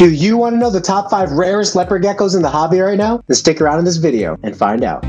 Do you want to know the top five rarest leopard geckos in the hobby right now? Then stick around in this video and find out.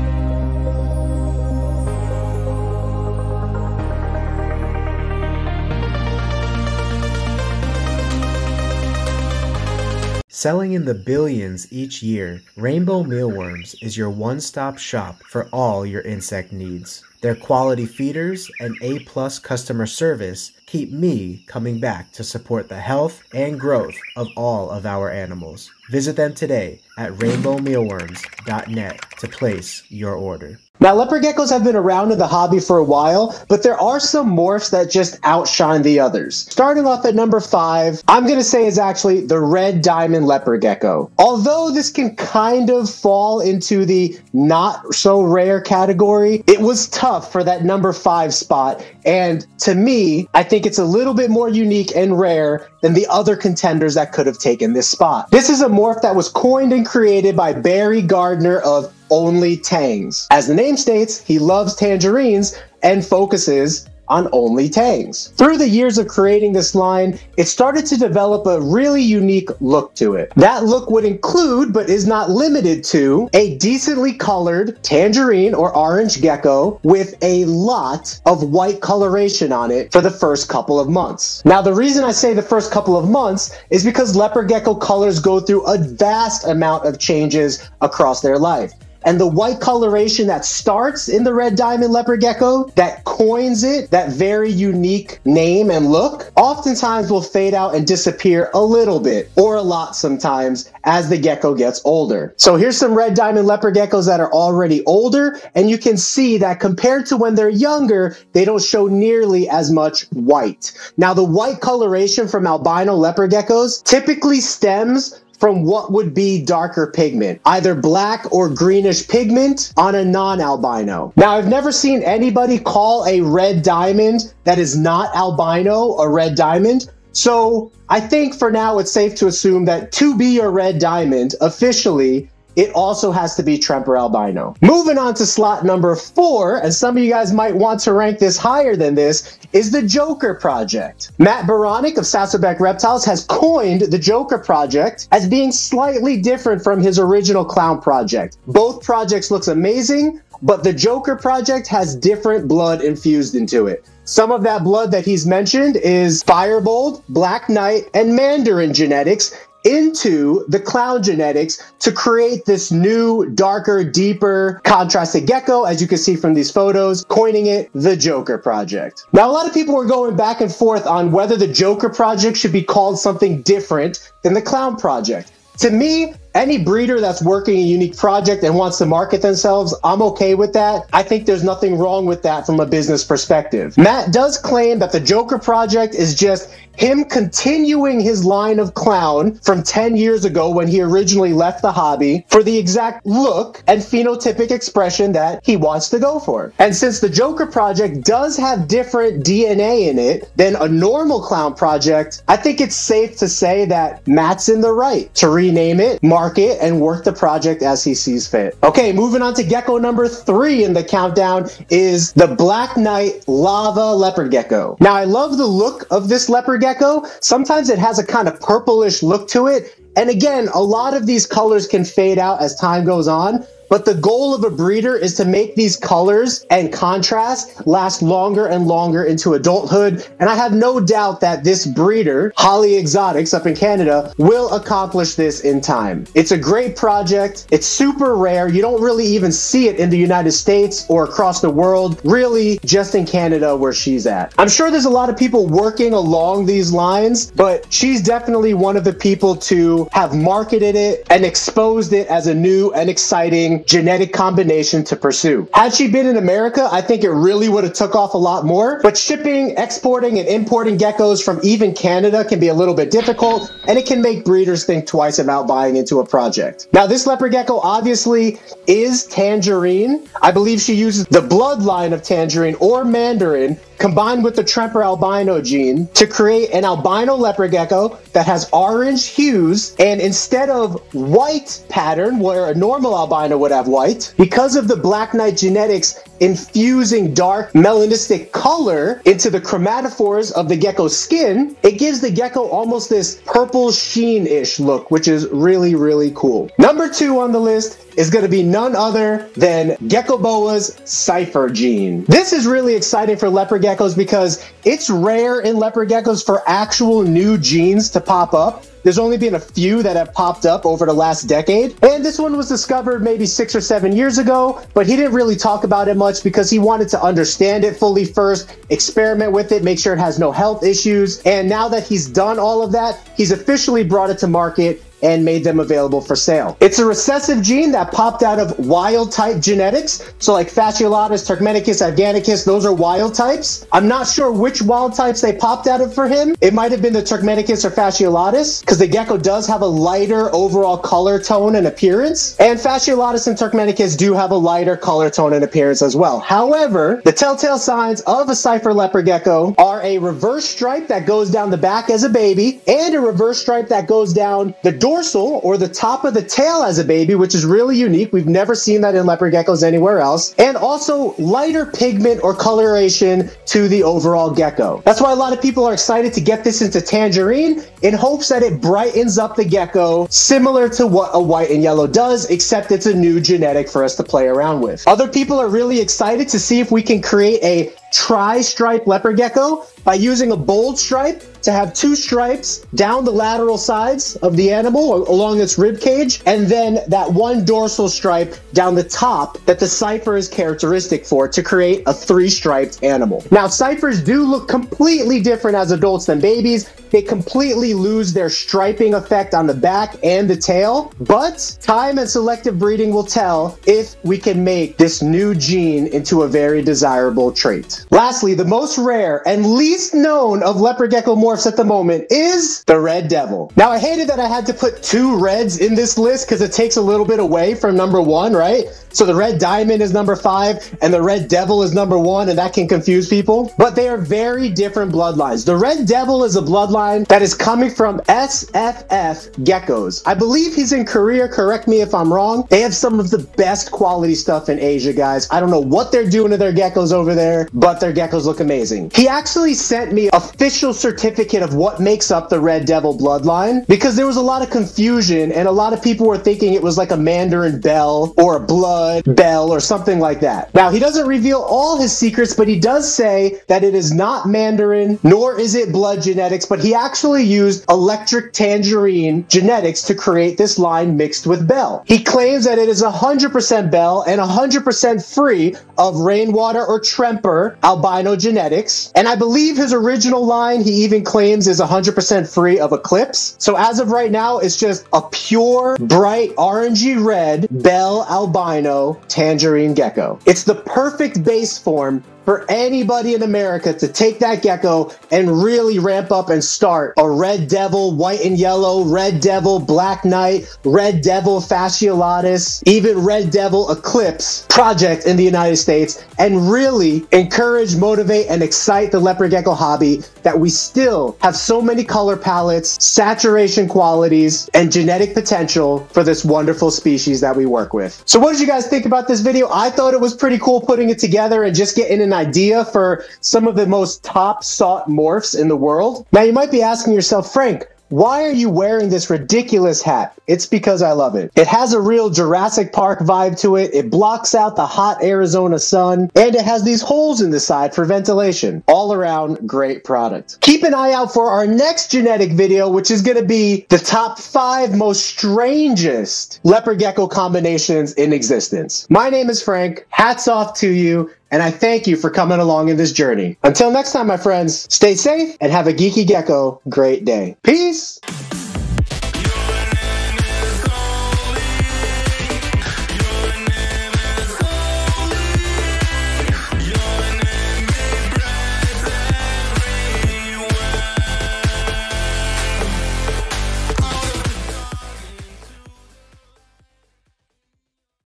Selling in the billions each year, Rainbow Mealworms is your one-stop shop for all your insect needs. Their quality feeders and A-plus customer service keep me coming back to support the health and growth of all of our animals. Visit them today at rainbowmealworms.net to place your order. Now, leopard geckos have been around in the hobby for a while, but there are some morphs that just outshine the others. Starting off at number five, I'm going to say is actually the red diamond leopard gecko. Although this can kind of fall into the not so rare category, it was tough for that number five spot. And to me, I think it's a little bit more unique and rare than the other contenders that could have taken this spot. This is a morph that was coined and created by Barry Gardner of Only Tangs. As the name states, he loves tangerines and focuses on only tangs. Through the years of creating this line, it started to develop a really unique look to it. That look would include, but is not limited to, a decently colored tangerine or orange gecko with a lot of white coloration on it for the first couple of months. Now, the reason I say the first couple of months is because leopard gecko colors go through a vast amount of changes across their life and the white coloration that starts in the red diamond leopard gecko that coins it that very unique name and look oftentimes will fade out and disappear a little bit or a lot sometimes as the gecko gets older. So here's some red diamond leopard geckos that are already older and you can see that compared to when they're younger, they don't show nearly as much white. Now the white coloration from albino leopard geckos typically stems from what would be darker pigment, either black or greenish pigment on a non-albino. Now, I've never seen anybody call a red diamond that is not albino a red diamond. So I think for now it's safe to assume that to be a red diamond officially it also has to be Tremper Albino. Moving on to slot number four, and some of you guys might want to rank this higher than this, is the Joker Project. Matt Baronic of Sassabek Reptiles has coined the Joker Project as being slightly different from his original Clown Project. Both projects looks amazing, but the Joker Project has different blood infused into it. Some of that blood that he's mentioned is Firebolt, Black Knight, and Mandarin genetics, into the clown genetics to create this new, darker, deeper, contrasted gecko, as you can see from these photos, coining it the Joker Project. Now, a lot of people were going back and forth on whether the Joker Project should be called something different than the Clown Project. To me, any breeder that's working a unique project and wants to market themselves, I'm okay with that. I think there's nothing wrong with that from a business perspective. Matt does claim that the Joker project is just him continuing his line of clown from 10 years ago when he originally left the hobby for the exact look and phenotypic expression that he wants to go for. And since the Joker project does have different DNA in it than a normal clown project, I think it's safe to say that Matt's in the right to rename it, mark it, and work the project as he sees fit. Okay, moving on to gecko number three in the countdown is the Black Knight Lava Leopard Gecko. Now, I love the look of this leopard gecko. Sometimes it has a kind of purplish look to it. And again, a lot of these colors can fade out as time goes on. But the goal of a breeder is to make these colors and contrast last longer and longer into adulthood. And I have no doubt that this breeder, Holly Exotics up in Canada, will accomplish this in time. It's a great project. It's super rare. You don't really even see it in the United States or across the world, really just in Canada where she's at. I'm sure there's a lot of people working along these lines, but she's definitely one of the people to have marketed it and exposed it as a new and exciting genetic combination to pursue. Had she been in America, I think it really would have took off a lot more. But shipping, exporting, and importing geckos from even Canada can be a little bit difficult, and it can make breeders think twice about buying into a project. Now, this leopard gecko obviously is tangerine. I believe she uses the bloodline of tangerine or mandarin combined with the Tremper albino gene to create an albino leopard gecko that has orange hues and instead of white pattern where a normal albino would have white, because of the Black Knight genetics infusing dark melanistic color into the chromatophores of the gecko's skin, it gives the gecko almost this purple sheen-ish look, which is really, really cool. Number two on the list is going to be none other than Gecko Boa's Cypher gene. This is really exciting for leopard geckos because it's rare in leopard geckos for actual new genes to pop up. There's only been a few that have popped up over the last decade. And this one was discovered maybe six or seven years ago, but he didn't really talk about it much because he wanted to understand it fully first, experiment with it, make sure it has no health issues. And now that he's done all of that, he's officially brought it to market and made them available for sale. It's a recessive gene that popped out of wild type genetics. So like Fasciolatus, Turkmenicus, Afghanicus, those are wild types. I'm not sure which wild types they popped out of for him. It might have been the Turkmenicus or Fasciolatus because the gecko does have a lighter overall color tone and appearance. And Fasciolatus and Turkmenicus do have a lighter color tone and appearance as well. However, the telltale signs of a Cypher leopard gecko are a reverse stripe that goes down the back as a baby and a reverse stripe that goes down the door dorsal or the top of the tail as a baby, which is really unique. We've never seen that in leopard geckos anywhere else. And also lighter pigment or coloration to the overall gecko. That's why a lot of people are excited to get this into tangerine in hopes that it brightens up the gecko similar to what a white and yellow does, except it's a new genetic for us to play around with. Other people are really excited to see if we can create a tri-stripe leopard gecko by using a bold stripe to have two stripes down the lateral sides of the animal along its rib cage, and then that one dorsal stripe down the top that the Cypher is characteristic for to create a three-striped animal. Now, Cyphers do look completely different as adults than babies. They completely lose their striping effect on the back and the tail, but time and selective breeding will tell if we can make this new gene into a very desirable trait. Lastly, the most rare and least known of leopard gecko morphs at the moment is the red devil. Now, I hated that I had to put two reds in this list because it takes a little bit away from number one, right? So the red diamond is number five and the red devil is number one, and that can confuse people. But they are very different bloodlines. The red devil is a bloodline that is coming from SFF geckos. I believe he's in Korea. Correct me if I'm wrong. They have some of the best quality stuff in Asia, guys. I don't know what they're doing to their geckos over there, but their geckos look amazing. He actually sent me official certificate of what makes up the red devil bloodline because there was a lot of confusion and a lot of people were thinking it was like a Mandarin bell or a blood Bell, or something like that. Now, he doesn't reveal all his secrets, but he does say that it is not Mandarin, nor is it blood genetics, but he actually used electric tangerine genetics to create this line mixed with Bell. He claims that it is 100% Bell and 100% free of rainwater or Tremper albino genetics. And I believe his original line, he even claims, is 100% free of Eclipse. So as of right now, it's just a pure, bright, orangey red Bell albino tangerine gecko. It's the perfect base form for anybody in America to take that gecko and really ramp up and start a Red Devil, White and Yellow, Red Devil, Black Knight, Red Devil Fasciolatus, even Red Devil Eclipse project in the United States and really encourage, motivate, and excite the leopard gecko hobby that we still have so many color palettes, saturation qualities, and genetic potential for this wonderful species that we work with. So what did you guys think about this video? I thought it was pretty cool putting it together and just getting an an idea for some of the most top sought morphs in the world. Now, you might be asking yourself, Frank, why are you wearing this ridiculous hat? It's because I love it. It has a real Jurassic Park vibe to it. It blocks out the hot Arizona sun, and it has these holes in the side for ventilation. All around, great product. Keep an eye out for our next genetic video, which is going to be the top five most strangest leopard gecko combinations in existence. My name is Frank. Hats off to you and I thank you for coming along in this journey. Until next time, my friends, stay safe and have a geeky gecko great day. Peace.